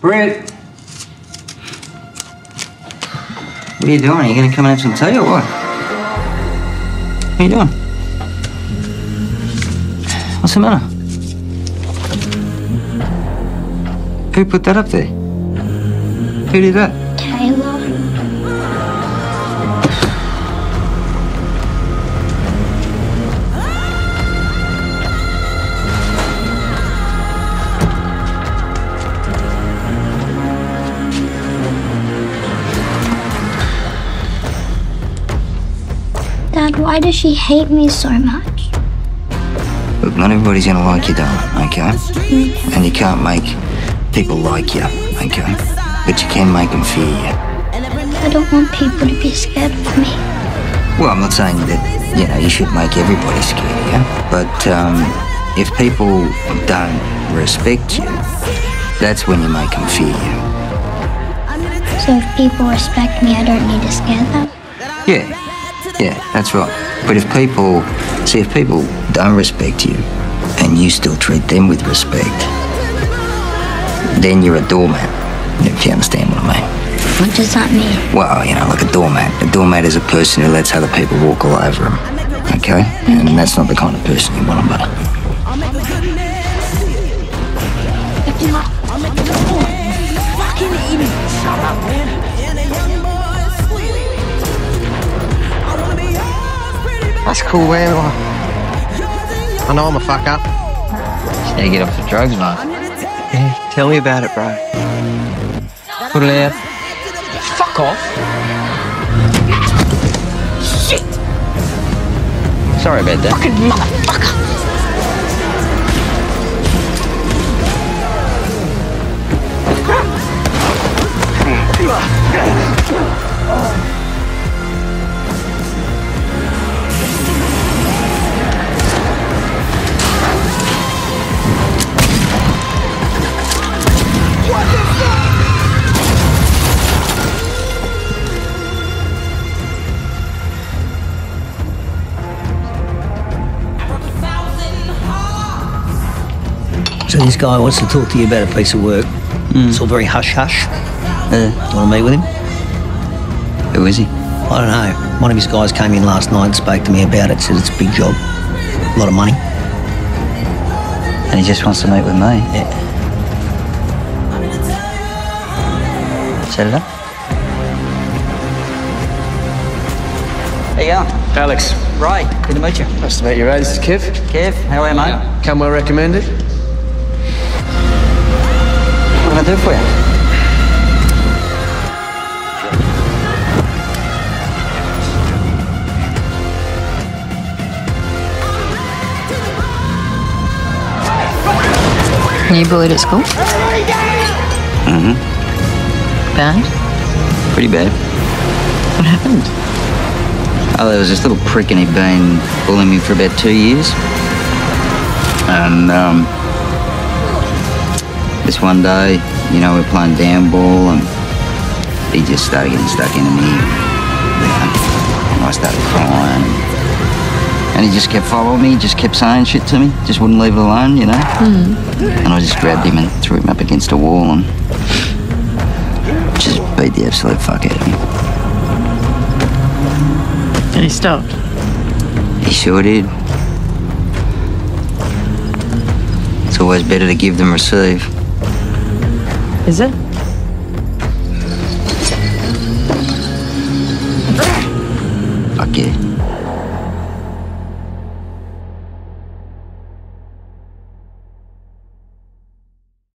Britt! What are you doing? Are you gonna come in and some tea or what? What are you doing? What's the matter? Who put that up there? Who did that? Taylor. Why does she hate me so much? Look, not everybody's gonna like you, darling, okay? And you can't make people like you, okay? But you can make them fear you. I don't want people to be scared of me. Well, I'm not saying that, you know, you should make everybody scared of you. But um, if people don't respect you, that's when you make them fear you. So if people respect me, I don't need to scare them. Yeah, yeah, that's right. But if people, see, if people don't respect you and you still treat them with respect, then you're a doormat, if you understand what I mean. What does that mean? Well, you know, like a doormat. A doormat is a person who lets other people walk all over them. Okay? And that's not the kind of person you want to be. That's cool, eh? man. I know I'm a fuck up. Just need to get off the drugs, man. Yeah, tell me about it, bro. Put it out. Fuck off. Shit. Sorry about that. Fucking motherfucker. So this guy wants to talk to you about a piece of work. It's all very hush hush. Uh, You want to meet with him? who is he? I don't know. One of his guys came in last night and spoke to me about it. Said it's a big job, a lot of money. And he just wants to meet with me. Yeah. Set it up. How you going? Alex, Ray, good to meet you. nice to meet you, Ray. This is Kev. Kev, how are you, mate? Come well recommended. What can I do for you? Bullied at school? Mm-hmm. Bad? Pretty bad. What happened? Oh, there was this little prick and he'd been bullying me for about two years. And um, this one day, you know, we we're playing down ball and he just started getting stuck into me. And I started crying. And he just kept following me, just kept saying shit to me, just wouldn't leave it alone, you know? Hmm. And I just grabbed him and threw him up against a wall and just beat the absolute fuck out of him. And he stopped. He sure did. It's always better to give than receive. Is it? Yeah.